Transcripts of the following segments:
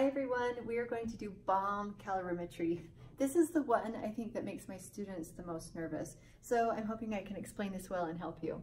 Hi everyone, we are going to do bomb calorimetry. This is the one I think that makes my students the most nervous. So I'm hoping I can explain this well and help you.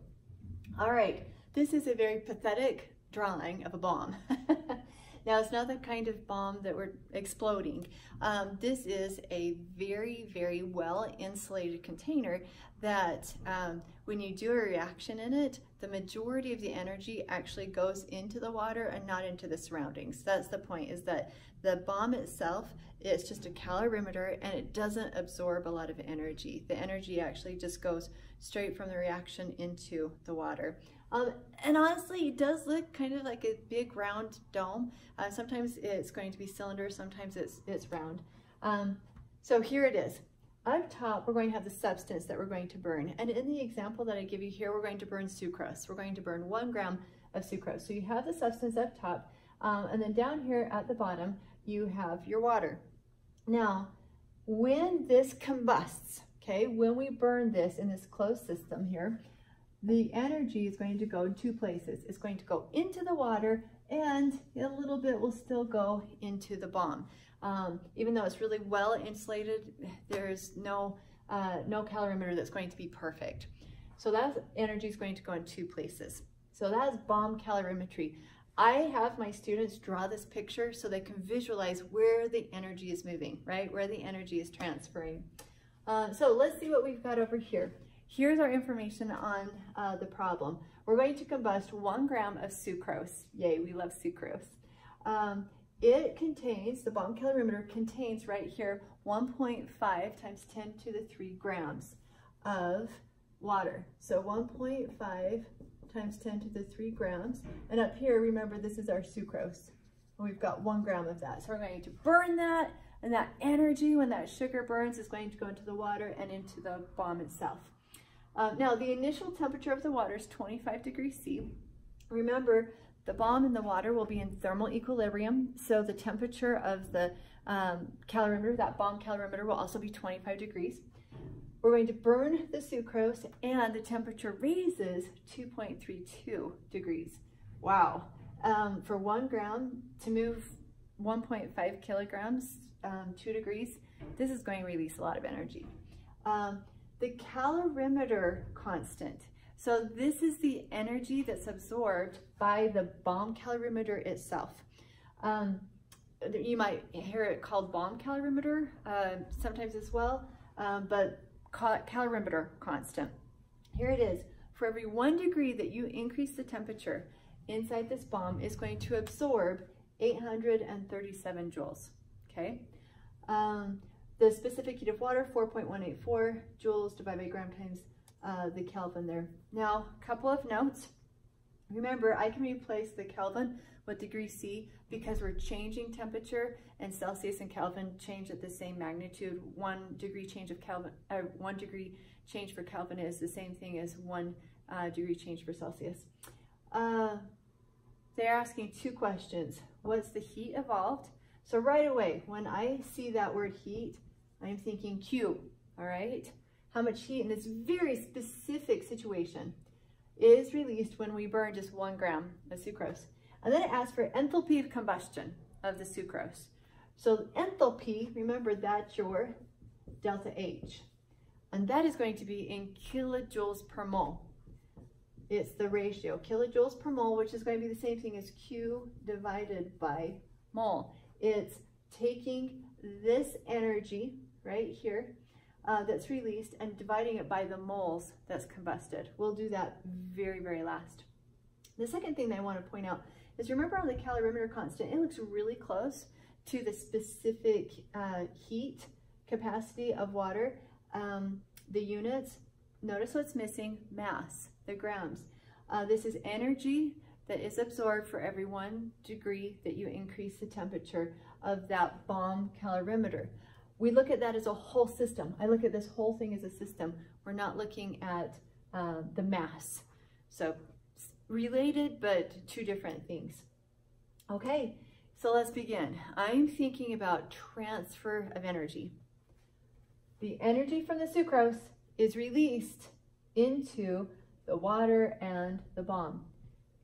All right, this is a very pathetic drawing of a bomb. now it's not the kind of bomb that we're exploding. Um, this is a very, very well insulated container that um, when you do a reaction in it, the majority of the energy actually goes into the water and not into the surroundings. That's the point is that the bomb itself is just a calorimeter and it doesn't absorb a lot of energy. The energy actually just goes straight from the reaction into the water. Um, and honestly, it does look kind of like a big round dome. Uh, sometimes it's going to be cylinder, sometimes it's, it's round. Um, so here it is. Up top, we're going to have the substance that we're going to burn. And in the example that I give you here, we're going to burn sucrose. We're going to burn one gram of sucrose. So you have the substance up top, um, and then down here at the bottom, you have your water. Now, when this combusts, okay, when we burn this in this closed system here, the energy is going to go in two places. It's going to go into the water and a little bit will still go into the bomb. Um, even though it's really well insulated, there's no, uh, no calorimeter that's going to be perfect. So that energy is going to go in two places. So that's bomb calorimetry. I have my students draw this picture so they can visualize where the energy is moving, right? Where the energy is transferring. Uh, so let's see what we've got over here. Here's our information on uh, the problem. We're going to combust one gram of sucrose. Yay, we love sucrose. Um, it contains, the bomb calorimeter contains right here 1.5 times 10 to the 3 grams of water. So 1.5 times 10 to the 3 grams. And up here, remember, this is our sucrose. We've got one gram of that. So we're going to burn that, and that energy, when that sugar burns, is going to go into the water and into the bomb itself. Uh, now, the initial temperature of the water is 25 degrees C. Remember, the bomb and the water will be in thermal equilibrium, so the temperature of the um, calorimeter, that bomb calorimeter, will also be 25 degrees. We're going to burn the sucrose and the temperature raises 2.32 degrees. Wow. Um, for one gram to move 1.5 kilograms, um, two degrees, this is going to release a lot of energy. Um, the calorimeter constant. So this is the energy that's absorbed by the bomb calorimeter itself. Um, you might hear it called bomb calorimeter uh, sometimes as well, um, but calorimeter constant. Here it is. For every one degree that you increase the temperature inside this bomb is going to absorb 837 joules, okay? Um, the specific heat of water, 4.184 joules divided by gram times uh, the Kelvin there. Now, a couple of notes. Remember, I can replace the Kelvin with degree C because we're changing temperature and Celsius and Kelvin change at the same magnitude. One degree change of Kelvin, uh, one degree change for Kelvin is the same thing as one uh, degree change for Celsius. Uh, they're asking two questions. What's the heat evolved? So right away, when I see that word heat, I'm thinking Q, all right? How much heat in this very specific situation is released when we burn just one gram of sucrose. And then it asks for enthalpy of combustion of the sucrose. So enthalpy, remember that's your delta H. And that is going to be in kilojoules per mole. It's the ratio, kilojoules per mole, which is going to be the same thing as Q divided by mole. It's taking this energy right here uh, that's released and dividing it by the moles that's combusted. We'll do that very, very last. The second thing that I want to point out is remember on the calorimeter constant, it looks really close to the specific uh, heat capacity of water. Um, the units, notice what's missing, mass, the grams. Uh, this is energy that is absorbed for every one degree that you increase the temperature of that bomb calorimeter. We look at that as a whole system. I look at this whole thing as a system. We're not looking at uh, the mass. So related, but two different things. Okay, so let's begin. I'm thinking about transfer of energy. The energy from the sucrose is released into the water and the bomb.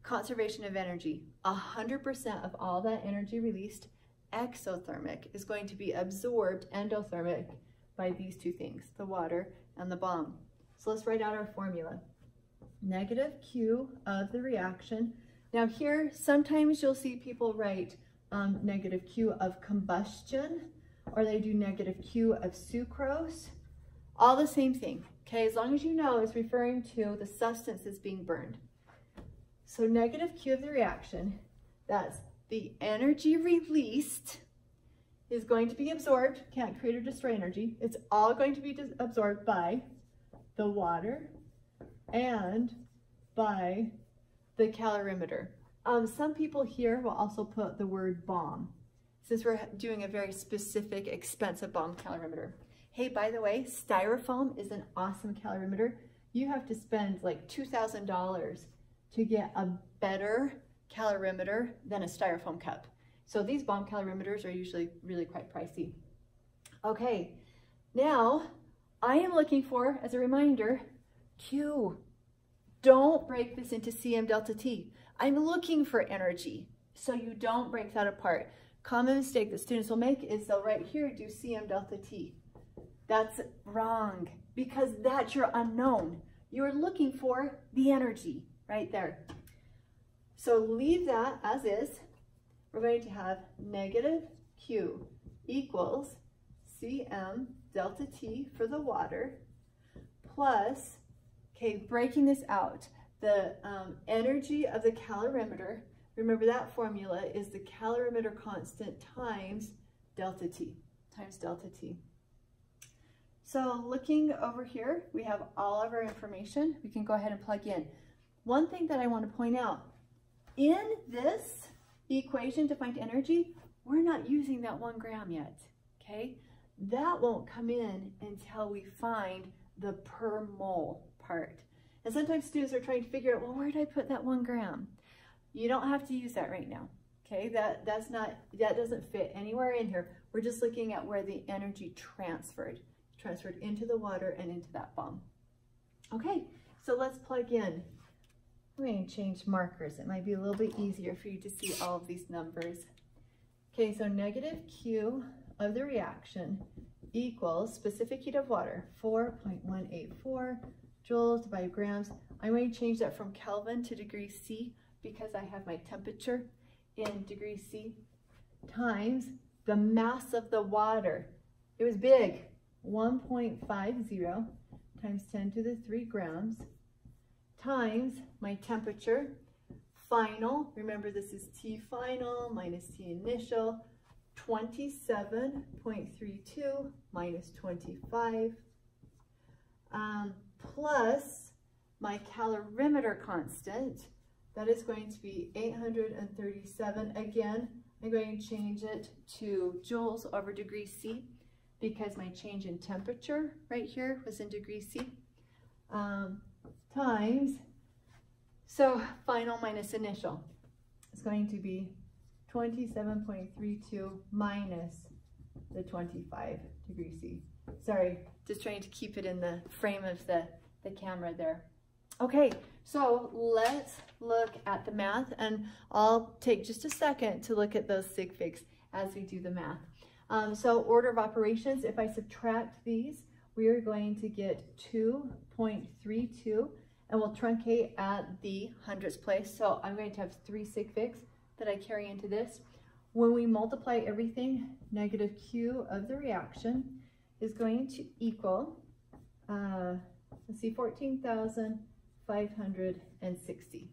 Conservation of energy. 100% of all that energy released exothermic is going to be absorbed endothermic by these two things, the water and the bomb. So let's write out our formula. Negative Q of the reaction. Now here, sometimes you'll see people write um, negative Q of combustion, or they do negative Q of sucrose. All the same thing, okay? As long as you know it's referring to the substance that's being burned. So negative Q of the reaction, that's the energy released is going to be absorbed, can't create or destroy energy. It's all going to be absorbed by the water and by the calorimeter. Um, some people here will also put the word bomb, since we're doing a very specific, expensive bomb calorimeter. Hey, by the way, styrofoam is an awesome calorimeter. You have to spend like $2,000 to get a better calorimeter than a styrofoam cup. So these bomb calorimeters are usually really quite pricey. Okay, now I am looking for, as a reminder, Q. Don't break this into CM delta T. I'm looking for energy, so you don't break that apart. Common mistake that students will make is they'll right here do CM delta T. That's wrong because that's your unknown. You're looking for the energy right there. So leave that as is. We're going to have negative Q equals Cm delta T for the water plus, okay, breaking this out, the um, energy of the calorimeter, remember that formula is the calorimeter constant times delta T, times delta T. So looking over here, we have all of our information. We can go ahead and plug in. One thing that I want to point out, in this equation to find energy, we're not using that one gram yet, okay? That won't come in until we find the per mole part. And sometimes students are trying to figure out, well, where did I put that one gram? You don't have to use that right now, okay? That, that's not, that doesn't fit anywhere in here. We're just looking at where the energy transferred, transferred into the water and into that bomb. Okay, so let's plug in. I'm going to change markers. It might be a little bit easier for you to see all of these numbers. Okay, so negative Q of the reaction equals specific heat of water, 4.184 joules by grams. I'm going to change that from Kelvin to degrees C because I have my temperature in degrees C times the mass of the water. It was big, 1.50 times 10 to the 3 grams times my temperature, final, remember this is T final minus T initial, 27.32 minus 25, um, plus my calorimeter constant, that is going to be 837. Again, I'm going to change it to joules over degrees C because my change in temperature right here was in degrees C. Um, times, so final minus initial is going to be 27.32 minus the 25 degrees C. Sorry, just trying to keep it in the frame of the, the camera there. Okay, so let's look at the math and I'll take just a second to look at those sig figs as we do the math. Um, so order of operations, if I subtract these, we are going to get 2.32 and we'll truncate at the hundredths place. So I'm going to have three sig figs that I carry into this. When we multiply everything, negative Q of the reaction is going to equal, uh, let's see, 14,560.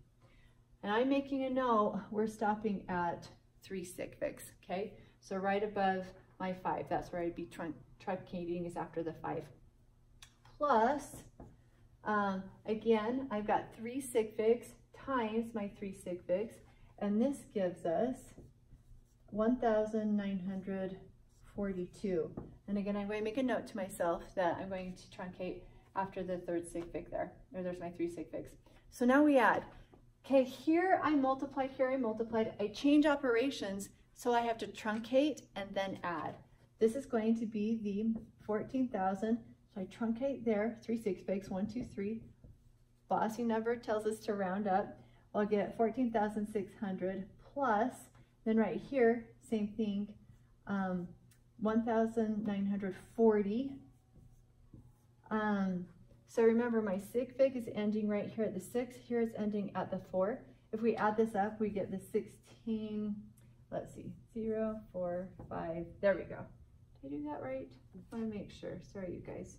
And I'm making a note, we're stopping at three sig figs, okay? So right above my five, that's where I'd be trun truncating is after the five. Plus, um, again, I've got three sig figs times my three sig figs, and this gives us 1,942. And again, I'm going to make a note to myself that I'm going to truncate after the third sig fig there, or there's my three sig figs. So now we add. Okay, here I multiplied, here I multiplied. I change operations, so I have to truncate and then add. This is going to be the 14,000 so I truncate there, three sig figs, one, two, three. Bossy number tells us to round up. I'll get 14,600 plus, then right here, same thing, um, 1,940. Um, so remember my sig fig is ending right here at the 6, here it's ending at the 4. If we add this up, we get the 16, let's see, zero, four, five, there we go. Did I do that right? I want to make sure. Sorry, you guys.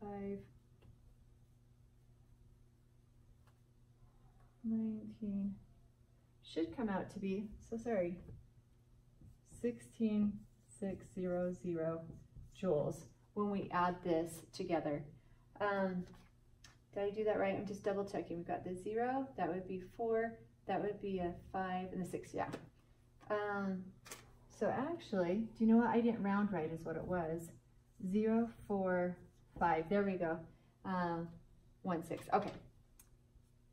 5, 19, should come out to be, so sorry, 16,600 joules when we add this together. Um, did I do that right? I'm just double checking. We've got the zero, that would be four, that would be a five, and a six, yeah. Um, so actually, do you know what? I didn't round right is what it was. Zero, four, five, there we go. Um, one, six, okay.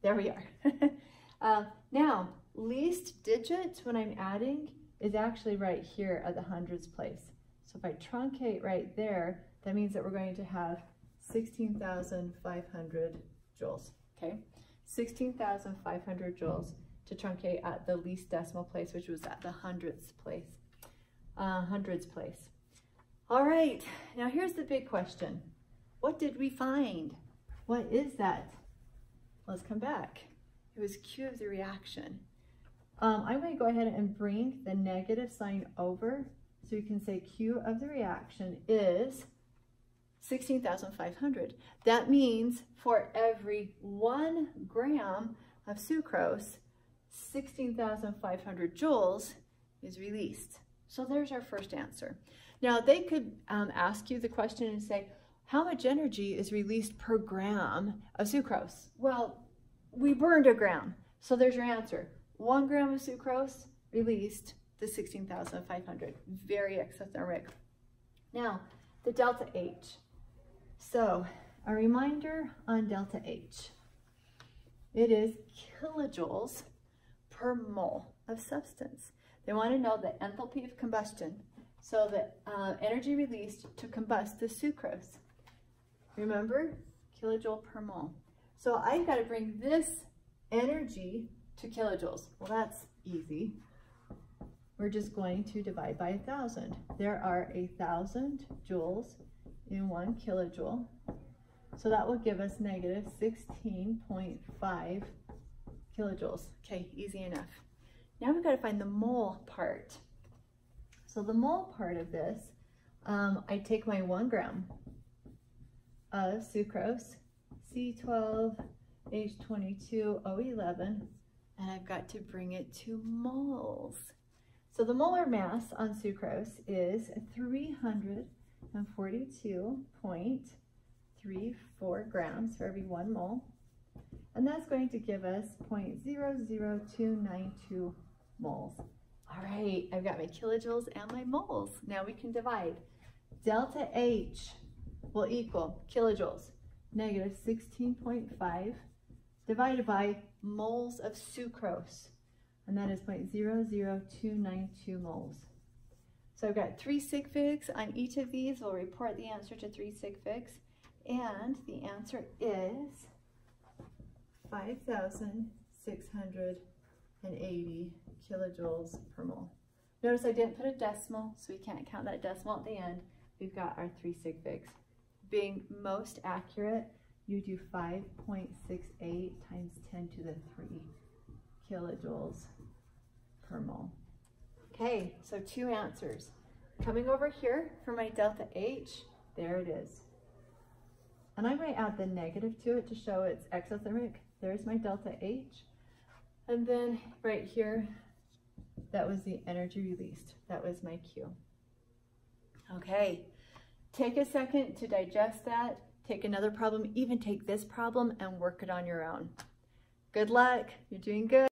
There we are. uh, now, least digit when I'm adding is actually right here at the hundreds place. So if I truncate right there, that means that we're going to have 16,500 joules, okay? 16,500 joules to truncate at the least decimal place, which was at the hundredths place, uh, hundreds place. All right, now here's the big question. What did we find? What is that? Let's come back. It was Q of the reaction. Um, I'm going to go ahead and bring the negative sign over so you can say Q of the reaction is 16,500. That means for every one gram of sucrose, 16,500 joules is released. So there's our first answer. Now they could um, ask you the question and say, how much energy is released per gram of sucrose? Well, we burned a gram. So there's your answer. One gram of sucrose released the 16,500. Very exothermic. Now, the delta H. So, a reminder on delta H. It is kilojoules per mole of substance. They want to know the enthalpy of combustion, so the uh, energy released to combust the sucrose. Remember, kilojoule per mole. So I've got to bring this energy to kilojoules. Well, that's easy. We're just going to divide by a thousand. There are a thousand joules in one kilojoule. So that will give us negative 16.5 kilojoules. Okay, easy enough. Now we've got to find the mole part. So the mole part of this, um, I take my one gram of sucrose, C12H22O11, and I've got to bring it to moles. So the molar mass on sucrose is 342.34 grams for every one mole. And that's going to give us 0.00292 moles. All right, I've got my kilojoules and my moles. Now we can divide. Delta H will equal kilojoules, negative 16.5 divided by moles of sucrose, and that is 0.00292 moles. So I've got three sig figs on each of these. We'll report the answer to three sig figs. And the answer is 5,680 kilojoules per mole. Notice I didn't put a decimal, so we can't count that decimal at the end. We've got our three sig figs. Being most accurate, you do 5.68 times 10 to the 3 kilojoules per mole. Okay, so two answers. Coming over here for my delta H, there it is. And I might add the negative to it to show it's exothermic. There's my delta H. And then right here, that was the energy released. That was my Q. Okay, take a second to digest that take another problem, even take this problem and work it on your own. Good luck. You're doing good.